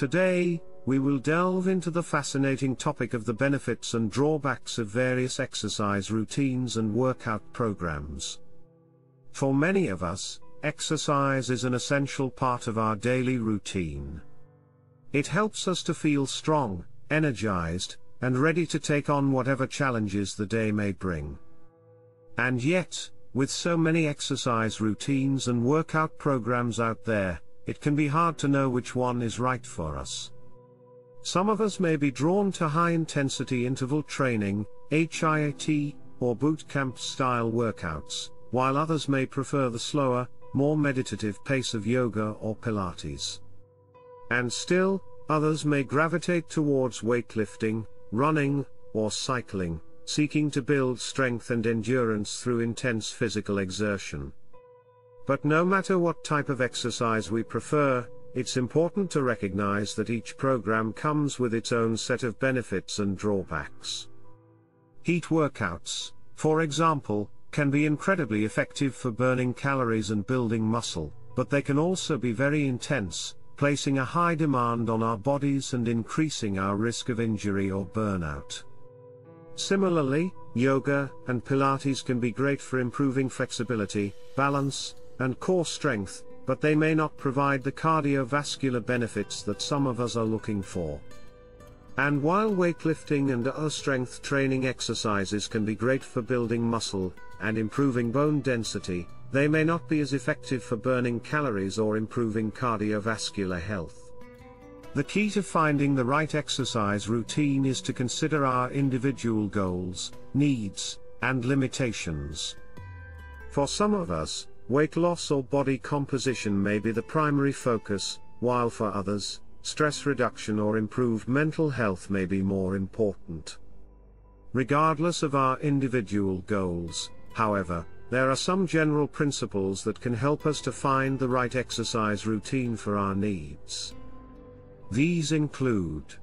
Today, we will delve into the fascinating topic of the benefits and drawbacks of various exercise routines and workout programs. For many of us, exercise is an essential part of our daily routine. It helps us to feel strong, energized, and ready to take on whatever challenges the day may bring. And yet, with so many exercise routines and workout programs out there, it can be hard to know which one is right for us. Some of us may be drawn to high intensity interval training, HIIT, or boot camp style workouts, while others may prefer the slower, more meditative pace of yoga or Pilates. And still, others may gravitate towards weightlifting, running, or cycling, seeking to build strength and endurance through intense physical exertion. But no matter what type of exercise we prefer, it's important to recognize that each program comes with its own set of benefits and drawbacks. HIIT workouts, for example, can be incredibly effective for burning calories and building muscle, but they can also be very intense, placing a high demand on our bodies and increasing our risk of injury or burnout. Similarly, yoga and Pilates can be great for improving flexibility, balance, and core strength, but they may not provide the cardiovascular benefits that some of us are looking for. And while weightlifting and other strength training exercises can be great for building muscle and improving bone density, they may not be as effective for burning calories or improving cardiovascular health. The key to finding the right exercise routine is to consider our individual goals, needs, and limitations. For some of us, Weight loss or body composition may be the primary focus, while for others, stress reduction or improved mental health may be more important. Regardless of our individual goals, however, there are some general principles that can help us to find the right exercise routine for our needs. These include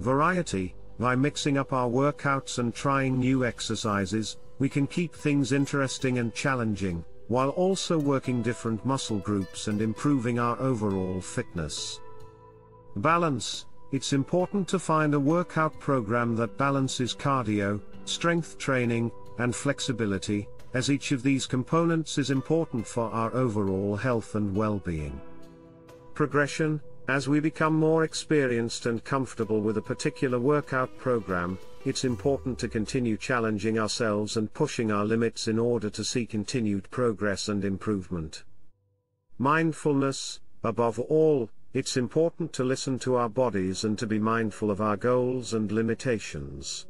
variety, by mixing up our workouts and trying new exercises, we can keep things interesting and challenging, while also working different muscle groups and improving our overall fitness. Balance, it's important to find a workout program that balances cardio, strength training, and flexibility, as each of these components is important for our overall health and well-being. Progression, as we become more experienced and comfortable with a particular workout program, it's important to continue challenging ourselves and pushing our limits in order to see continued progress and improvement. Mindfulness, above all, it's important to listen to our bodies and to be mindful of our goals and limitations.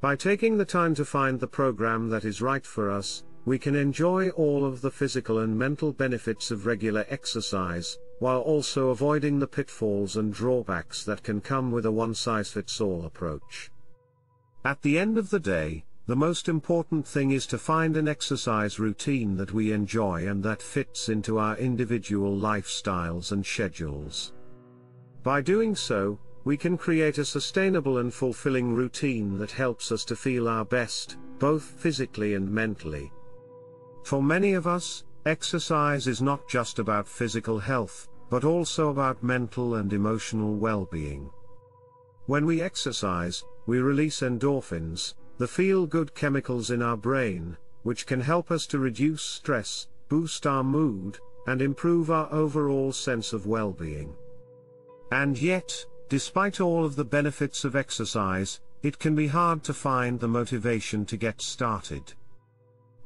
By taking the time to find the program that is right for us, we can enjoy all of the physical and mental benefits of regular exercise, while also avoiding the pitfalls and drawbacks that can come with a one-size-fits-all approach. At the end of the day, the most important thing is to find an exercise routine that we enjoy and that fits into our individual lifestyles and schedules. By doing so, we can create a sustainable and fulfilling routine that helps us to feel our best, both physically and mentally. For many of us, exercise is not just about physical health, but also about mental and emotional well-being. When we exercise, we release endorphins, the feel-good chemicals in our brain, which can help us to reduce stress, boost our mood, and improve our overall sense of well-being. And yet, despite all of the benefits of exercise, it can be hard to find the motivation to get started.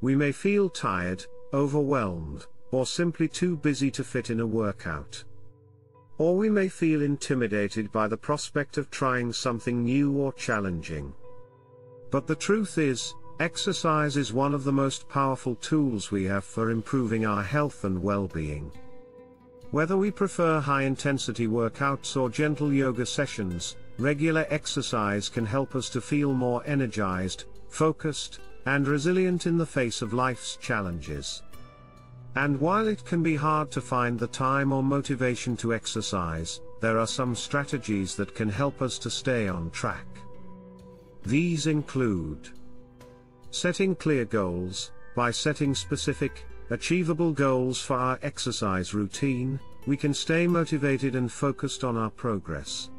We may feel tired, overwhelmed, or simply too busy to fit in a workout. Or we may feel intimidated by the prospect of trying something new or challenging. But the truth is, exercise is one of the most powerful tools we have for improving our health and well-being. Whether we prefer high-intensity workouts or gentle yoga sessions, regular exercise can help us to feel more energized, focused, and resilient in the face of life's challenges. And while it can be hard to find the time or motivation to exercise, there are some strategies that can help us to stay on track. These include setting clear goals, by setting specific, achievable goals for our exercise routine, we can stay motivated and focused on our progress.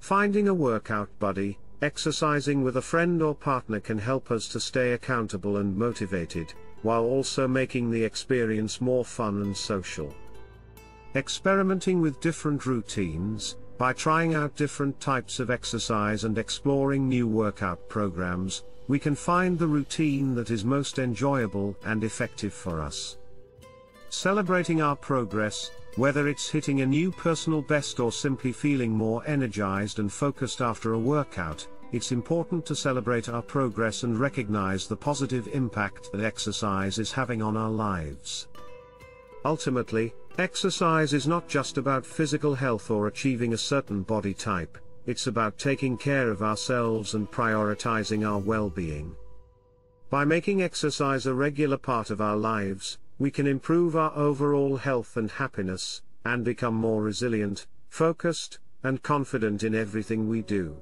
Finding a workout buddy, exercising with a friend or partner can help us to stay accountable and motivated, while also making the experience more fun and social. Experimenting with different routines, by trying out different types of exercise and exploring new workout programs, we can find the routine that is most enjoyable and effective for us. Celebrating our progress, whether it's hitting a new personal best or simply feeling more energized and focused after a workout, it's important to celebrate our progress and recognize the positive impact that exercise is having on our lives. Ultimately, exercise is not just about physical health or achieving a certain body type, it's about taking care of ourselves and prioritizing our well-being. By making exercise a regular part of our lives, we can improve our overall health and happiness, and become more resilient, focused, and confident in everything we do.